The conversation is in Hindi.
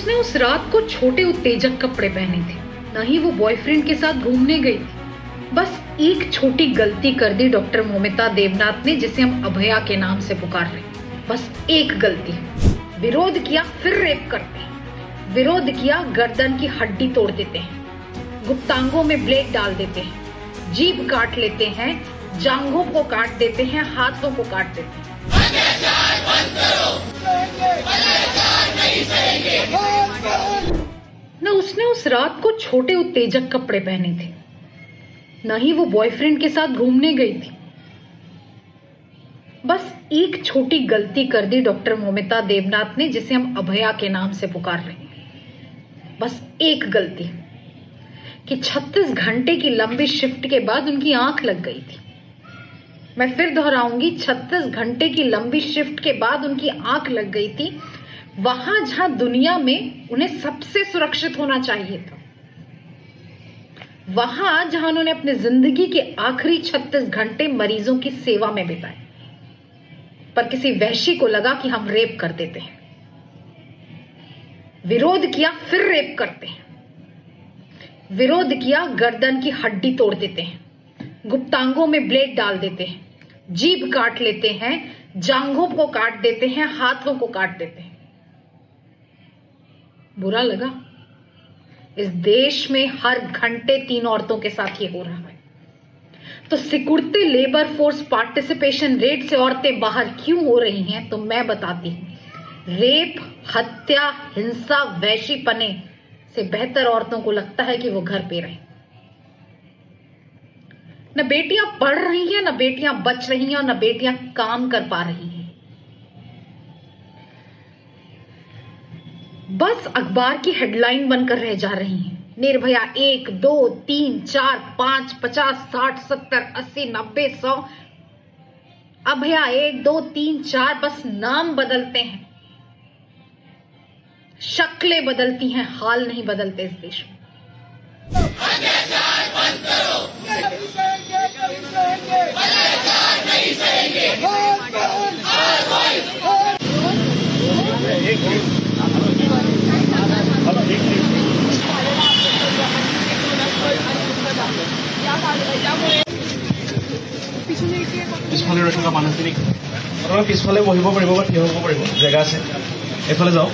उसने उस रात को छोटे उत्तेजक कपड़े पहने थे। न ही वो बॉयफ्रेंड के साथ घूमने गई थी। बस एक छोटी गलती कर दी डॉक्टर मोमिता देवनाथ ने, जिसे हम अभया के नाम से पुकार रहे बस एक गलती। विरोध किया, फिर रेप करते विरोध किया, गर्दन की हड्डी तोड़ देते हैं। गुप्तांगों में ब्लेड डाल देते हैं। जीभ काट लेते हैं, जांघों को काट देते हैं, हाथों को काट देते हैं। उस रात को छोटे उत्तेजक कपड़े पहने थे। न ही वो बॉयफ्रेंड के साथ घूमने गई थी। बस एक छोटी गलती कर दी डॉक्टर मोमिता देवनाथ ने, जिसे हम अभया के नाम से पुकार रहे बस एक गलती, कि 36 घंटे की लंबी शिफ्ट के बाद उनकी आँख लग गई थी। मैं फिर दोहराऊँगी 36 घंटे की लंबी शिफ्ट के बाद उनकी आँख लग गई थी वहाँ जहाँ दुनिया में उन्हें सबसे सुरक्षित होना चाहिए था। वहाँ जहाँ उन्होंने अपनी ज़िंदगी के आखिरी 36 घंटे मरीजों की सेवा में बिताए। पर किसी वहशी को लगा कि हम रेप कर देते हैं। विरोध किया, फिर रेप करते हैं। विरोध किया, गर्दन की हड्डी तोड़ देते हैं। गुप्तांगों में ब्लेड डाल देते हैं। जीभ काट लेते हैं, जांघों को काट देते हैं, हाथों को काट देते हैं। बुरा लगा। इस देश में हर घंटे तीन औरतों के साथ ये हो रहा है। तो सिकुड़ते लेबर फोर्स पार्टिसिपेशन रेट से औरतें बाहर क्यों हो रही हैं तो मैं बताती हूँ। रेप, हत्या, हिंसा, वैशीपने से बेहतर औरतों को लगता है कि वो घर पे रहें। न बेटियाँ पढ़ रही हैं, न बेटियाँ बच रही हैं, और न बेटियाँ काम कर पा रही हैं। बस अखबार की हेडलाइन बनकर रह जा रही हैं। निर्भया एक, दो, तीन, चार, पाँच, पचास, साठ, सत्तर, अस्सी, नब्बे, सौ। अभया एक, दो, तीन, चार, बस नाम बदलते हैं। शक्लें बदलती हैं, हाल नहीं बदलते इस देश में। পিছফালে ৰৈ থকা মানুহখিনিক আপোনালোকে পিছফালে বহিব পাৰিব বা থিয় হ'ব পাৰিব। জেগা আছে। এইফালে কৰ্মবিৰতি